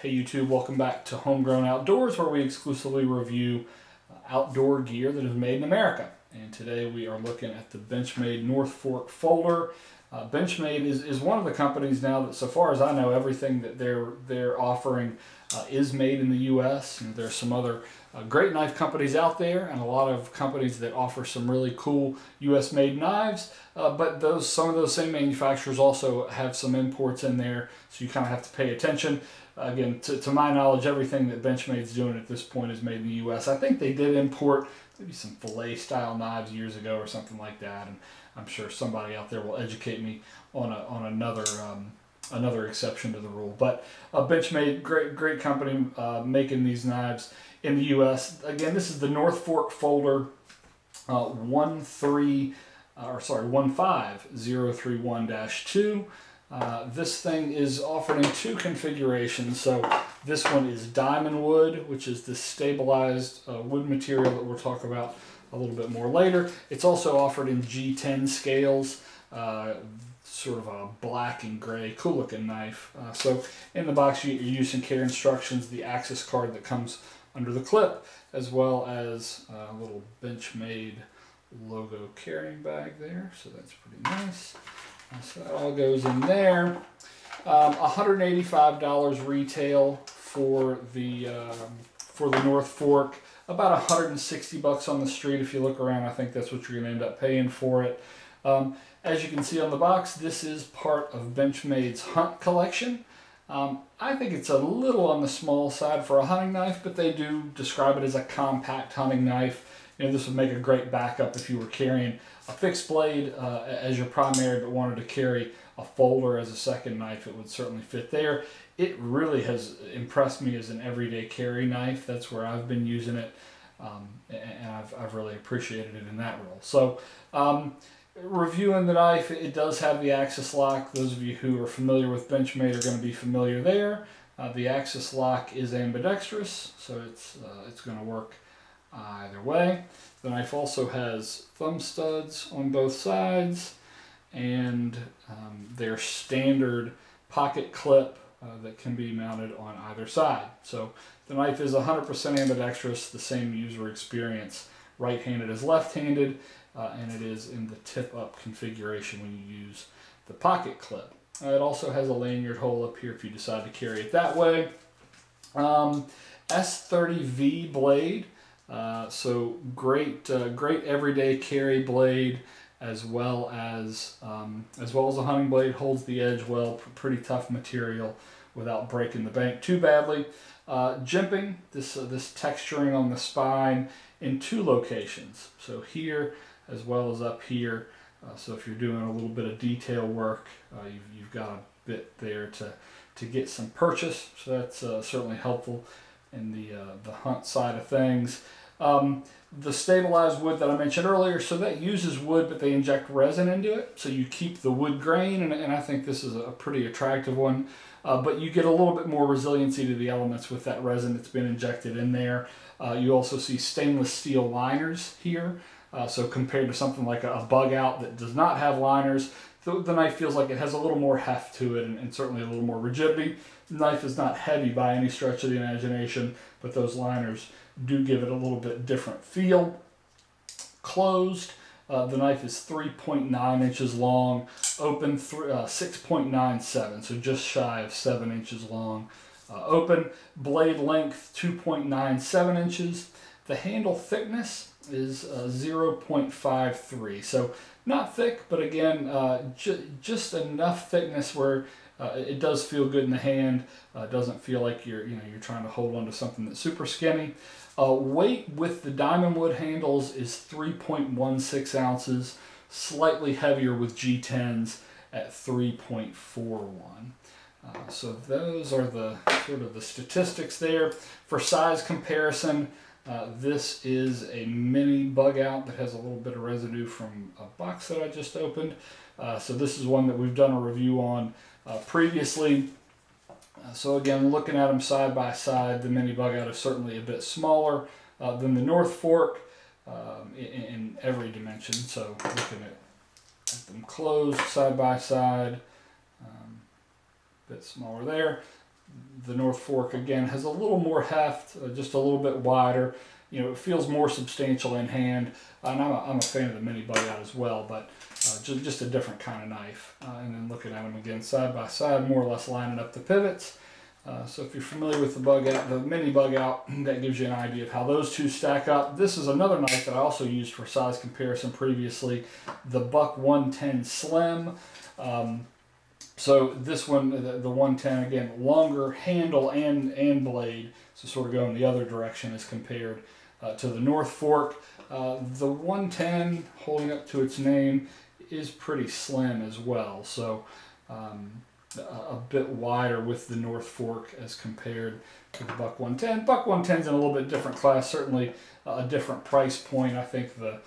Hey YouTube, welcome back to Homegrown Outdoors where we exclusively review outdoor gear that is made in America. And today we are looking at the Benchmade North Fork folder. Uh, Benchmade is, is one of the companies now that so far as I know everything that they're, they're offering uh, is made in the US. And there's some other uh, great knife companies out there and a lot of companies that offer some really cool US made knives. Uh, but those some of those same manufacturers also have some imports in there, so you kind of have to pay attention. Again, to, to my knowledge, everything that Benchmade's doing at this point is made in the U.S. I think they did import maybe some fillet style knives years ago or something like that, and I'm sure somebody out there will educate me on a, on another um, another exception to the rule. But uh, Benchmade, great great company uh, making these knives in the U.S. Again, this is the North Fork folder uh, one three, uh, or sorry, one five zero three one dash two. Uh, this thing is offered in two configurations. So this one is Dymondwood, which is this stabilized uh, wood material that we'll talk about a little bit more later. It's also offered in G10 scales, uh, sort of a black and gray, cool looking knife. Uh, so in the box you get your use and care instructions, the access card that comes under the clip, as well as a little Benchmade logo carrying bag there. So that's pretty nice. So that all goes in there. Um, $185 retail for the um, for the North Fork. About 160 bucks on the street. If you look around, I think that's what you're going to end up paying for it. Um, as you can see on the box, this is part of Benchmade's Hunt collection. Um, I think it's a little on the small side for a hunting knife, but they do describe it as a compact hunting knife. Know, this would make a great backup if you were carrying a fixed blade uh, as your primary but wanted to carry a folder as a second knife, it would certainly fit there. It really has impressed me as an everyday carry knife. That's where I've been using it, um, and I've, I've really appreciated it in that role. So, um, reviewing the knife, it does have the axis lock. Those of you who are familiar with Benchmade are going to be familiar there. Uh, the axis lock is ambidextrous, so it's, uh, it's going to work either way. The knife also has thumb studs on both sides and um, their standard pocket clip uh, that can be mounted on either side. So the knife is 100% ambidextrous, the same user experience, right-handed as left-handed, uh, and it is in the tip-up configuration when you use the pocket clip. Uh, it also has a lanyard hole up here if you decide to carry it that way. Um, S30V blade uh, so great, uh, great everyday carry blade, as well as um, as well as a hunting blade holds the edge well. Pretty tough material without breaking the bank too badly. Uh, jimping this uh, this texturing on the spine in two locations. So here as well as up here. Uh, so if you're doing a little bit of detail work, you've, you've got a bit there to to get some purchase. So that's certainly helpful in the, uh, the hunt side of things. Um, the stabilized wood that I mentioned earlier, so that uses wood, but they inject resin into it, so you keep the wood grain, and, and I think this is a pretty attractive one. Uh, but you get a little bit more resiliency to the elements with that resin that's been injected in there. Uh, you also see stainless steel liners here, uh, so compared to something like a, a, Bugout that does not have liners, the, knife feels like it has a little more heft to it and, and certainly a little more rigidity. The knife is not heavy by any stretch of the imagination, but those liners do give it a little bit different feel. Closed, uh, the knife is 3.9 inches long, open uh, 6.97, so just shy of 7 inches long. Uh, open, blade length 2.97 inches. The handle thickness is uh, 0.53, so not thick, but again, uh, ju just enough thickness where uh, it does feel good in the hand. Uh, doesn't feel like you're, you know, you're trying to hold onto something that's super skinny. Uh, weight with the Dymondwood handles is 3.16 ounces, slightly heavier with G10s at 3.41. Uh, so those are the sort of the statistics there. For size comparison, uh, this is a Mini Bugout that has a little bit of residue from a box that I just opened. Uh, so this is one that we've done a review on uh, previously. Uh, so again, looking at them side by side, the Mini Bugout is certainly a bit smaller uh, than the North Fork um, in, in, every dimension. So looking at, at, them closed side by side, um, a bit smaller there. The North Fork again has a little more heft, uh, just a little bit wider. You know, it feels more substantial in hand, and I'm a, I'm a fan of the Mini Bugout as well, but uh, just, just a different kind of knife. Uh, and then looking at them again side by side, more or less lining up the pivots. Uh, so if you're familiar with the Bugout, the Mini Bugout, that gives you an idea of how those two stack up. This is another knife that I also used for size comparison previously, the Buck 110 Slim. Um, so this one, the, the 110, again, longer handle and, and blade, so sort of going the other direction as compared uh, to the North Fork. Uh, the 110, holding up to its name, is pretty slim as well. So um, a, a, bit wider with the North Fork as compared to the Buck 110. Buck 110 is in a little bit different class, certainly a different price point. I think the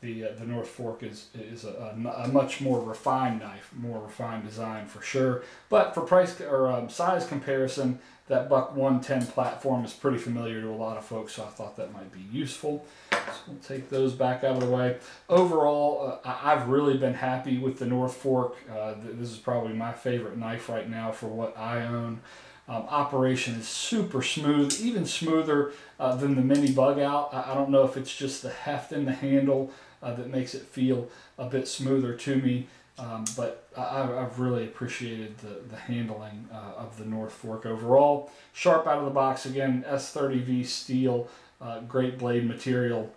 the uh, the North Fork is is a, a, much more refined knife, more refined design for sure. But for price or um, size comparison, that Buck 110 platform is pretty familiar to a lot of folks, so I thought that might be useful. So we'll take those back out of the way. Overall, uh, I've really been happy with the North Fork. Uh, this is probably my favorite knife right now for what I own. Um, operation is super smooth, even smoother uh, than the Mini Bugout. I, I, don't know if it's just the heft in the handle uh, that makes it feel a bit smoother to me. Um, but I, have really appreciated the, the handling uh, of the North Fork overall. Sharp out of the box again, S30V steel, uh, great blade material.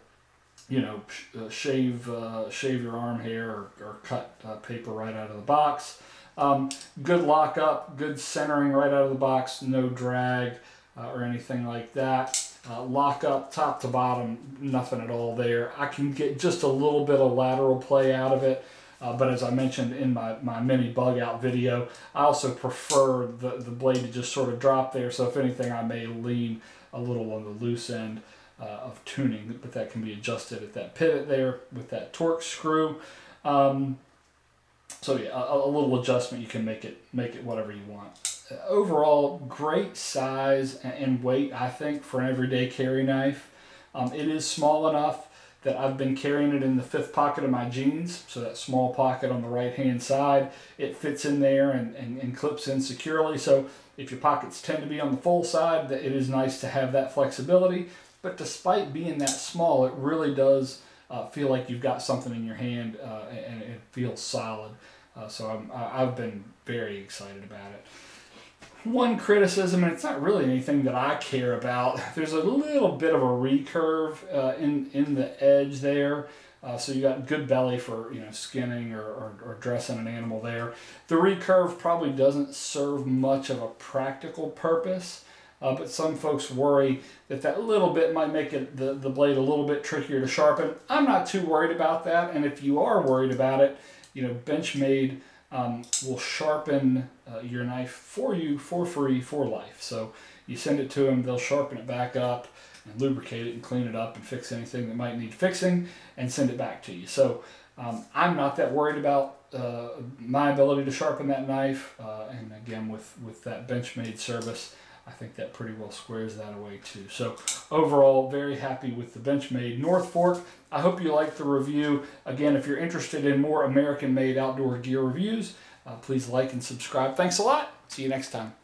You know, sh uh, shave uh, shave your arm hair or, or cut paper right out of the box. Um, good lockup, good centering right out of the box, no drag uh, or anything like that. Uh, lock up top to bottom, nothing at all there. I can get just a little bit of lateral play out of it. Uh, but as I mentioned in my, my Mini Bugout video, I also prefer the, the blade to just sort of drop there. So if anything, I may lean a little on the loose end uh, of tuning, but that can be adjusted at that pivot there with that torque screw. Um, so yeah, a, a, little adjustment, you can make it, make it whatever you want. Uh, overall, great size and weight, I think, for an everyday carry knife. Um, it is small enough that I've been carrying it in the fifth pocket of my jeans, so that small pocket on the right hand side, it fits in there and, and, and, clips in securely. So if your pockets tend to be on the full side, it is nice to have that flexibility. But despite being that small, it really does uh, feel like you've got something in your hand uh, and it feels solid. Uh, so I'm, I've been very excited about it one criticism, and it's not really anything that I care about. There's a little bit of a recurve uh, in in the edge there. Uh, so you got good belly for you know skinning or, or, or, dressing an animal there. The recurve probably doesn't serve much of a practical purpose, uh, but some folks worry that that little bit might make it the, the blade a little bit trickier to sharpen. I'm not too worried about that, and if you are worried about it, you know Benchmade um, will sharpen uh, your knife for you for free for life. So you send it to them, they'll sharpen it back up and lubricate it and clean it up and fix anything that might need fixing and send it back to you. So um, I'm not that worried about uh, my ability to sharpen that knife. Uh, and again, with, with that Benchmade service, I think that pretty well squares that away too. So overall, very happy with the Benchmade North Fork. I hope you liked the review. Again, if you're interested in more American-made outdoor gear reviews, uh, please like and subscribe. Thanks a lot. See you next time.